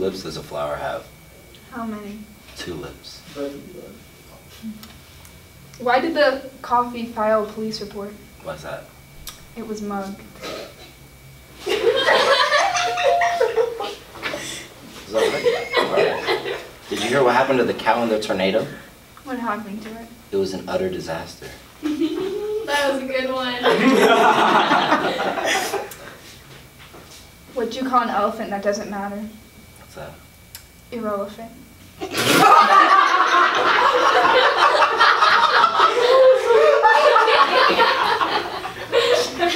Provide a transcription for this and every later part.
lips does a flower have? How many? Two lips. Why did the coffee file a police report? What's that? It was mugged. Is that right? Alright. Did you hear what happened to the cow in the tornado? What happened to it? It was an utter disaster. That was a good one. What'd you call an elephant that doesn't matter? What's that? Irrelevant.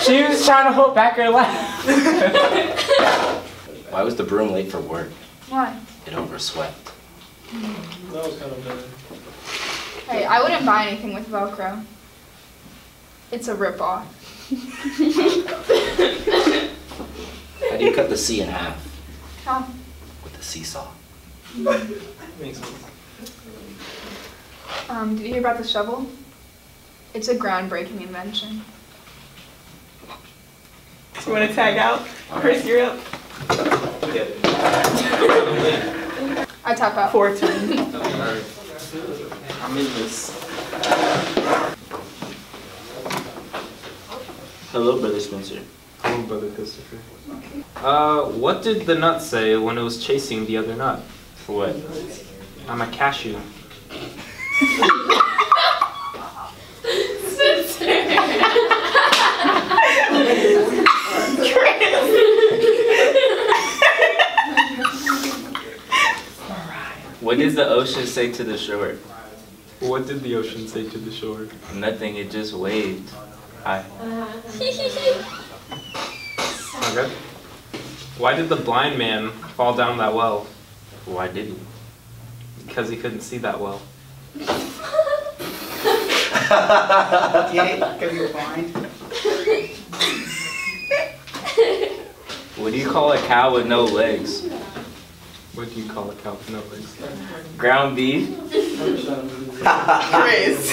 She was trying to hold back her laugh. Why was the broom late for work? Why? It overswept. That was kind of bad. Hey, I wouldn't buy anything with Velcro. It's a ripoff. How do you cut the C in half? How? With seesaw. Makes sense. Um, did you hear about the shovel? It's a groundbreaking invention. Do You want to tag out? Chris, you're up. I tap out. Four two. I'm in this. Hello, Brother Spencer. Hello, Brother Christopher. Uh, what did the nut say when it was chasing the other nut? What? I'm a cashew. What did the ocean say to the shore? What did the ocean say to the shore? Nothing, it just waved. Hi. Okay. Why did the blind man fall down that well? Why did he? Because he couldn't see that well. Get it? Because you're blind. What do you call a cow with no legs? What do you call a cow with no legs? Ground beef? Chris.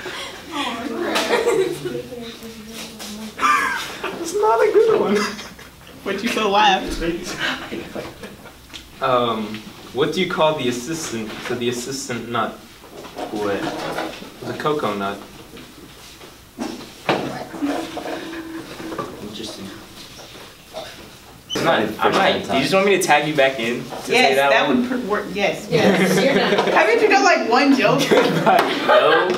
It's not a good one. But you so laughed. Um, what do you call the assistant to the assistant nut? What? The cocoa nut. Interesting. I'm not, I'm not, you just want me to tag you back in to say Yes, that, that one? would per- work. Yes. Yes, you're not. Haven't you done like one joke? No,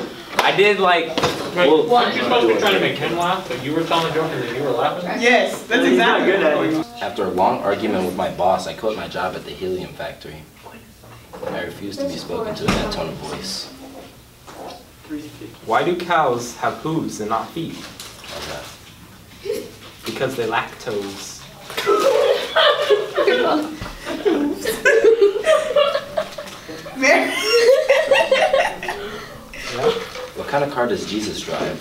I did like, well, One. You're supposed to be trying to make him laugh, but you were telling a joke and then you were laughing? Yes, that's exactly. After a long argument with my boss, I quit my job at the helium factory. I refuse to be spoken to in that tone of voice. Why do cows have hooves and not feet? How's that? Because they lack toes. Very. Yeah? What kind of car does Jesus drive?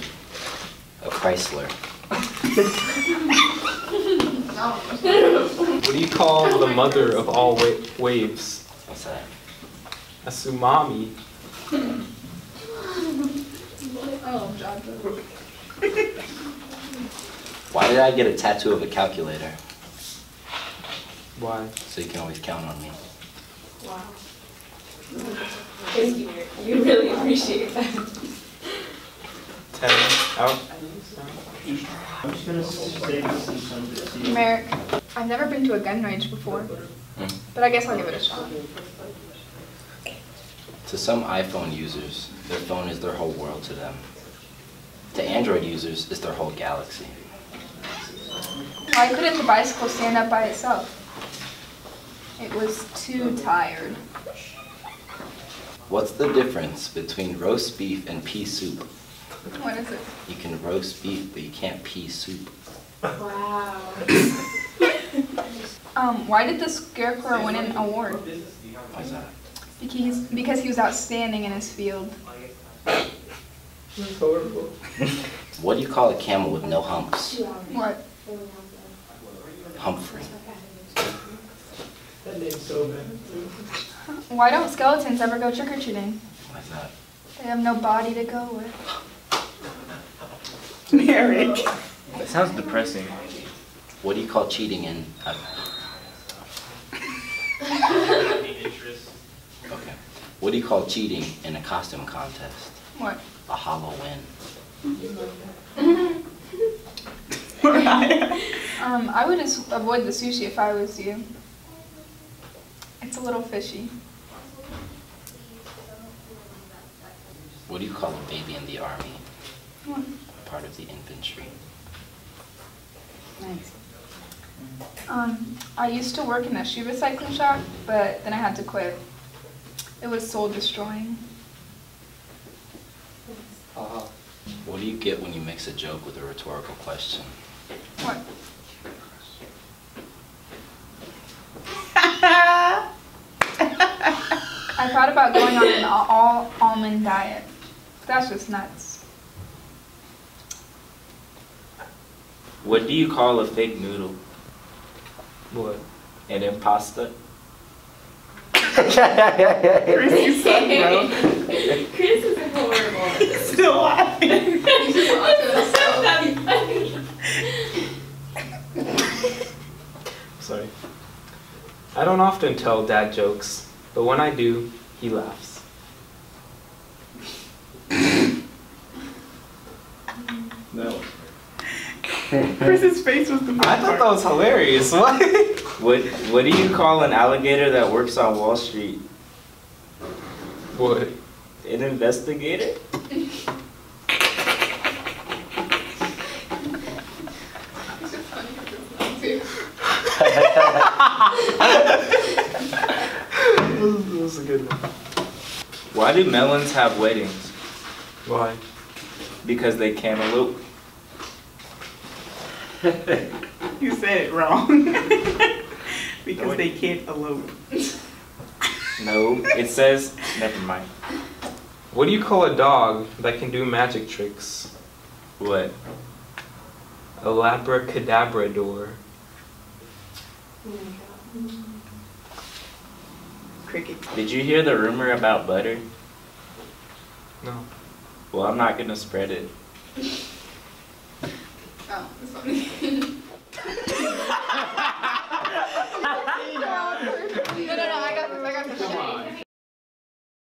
A Chrysler. What do you call the mother of all wa- waves? What's that? A tsunami. Oh, God. Why did I get a tattoo of a calculator? Why? So you can always count on me. Wow. Thank you. You really appreciate that. Ten out. I'm just gonna say something. Merrick, I've never been to a gun range before, but I guess I'll give it a shot. To some iPhone users, their phone is their whole world to them. To Android users, it's their whole galaxy. Why couldn't the bicycle stand up by itself? It was too tired. What's the difference between roast beef and pea soup? What is it? You can roast beef, but you can't pea soup. Wow. Um, why did the scarecrow win an award? Why's that? Because, because he was outstanding in his field. What do you call a camel with no humps? What? Humphrey. That name's so bad. Why don't skeletons ever go trick-or-treating? Why's that? They have no body to go with. Merrick. that sounds depressing. What do you call cheating in? uh, What do you call cheating in a costume contest? What? A hollow win. Um, I would just avoid the sushi if I was you. It's a little fishy. What do you call a baby in the army? Part of the infantry. Nice. Um, I used to work in a shoe recycling shop, but then I had to quit. It was soul destroying. Uh, What do you get when you mix a joke with a rhetorical question? What? I thought about going on an all almond diet. That's just nuts. What do you call a fake noodle? What? An impasta? Chris, you suck, bro. Chris is horrible. Still laughing. Sorry. I don't often tell dad jokes, but when I do, he laughs. no. Chris's face was the best I thought that was hilarious. What? What What do you call an alligator that works on Wall Street? What? An investigator? That was a good one. Why do melons have weddings? Why? Because they cantaloupe. You said it wrong. because they can't elope. No, it says. Never mind. What do you call a dog that can do magic tricks? What? A labracadabrador. Cricket. Did you hear the rumor about butter? No. Well, I'm not gonna spread it. Oh, that's funny.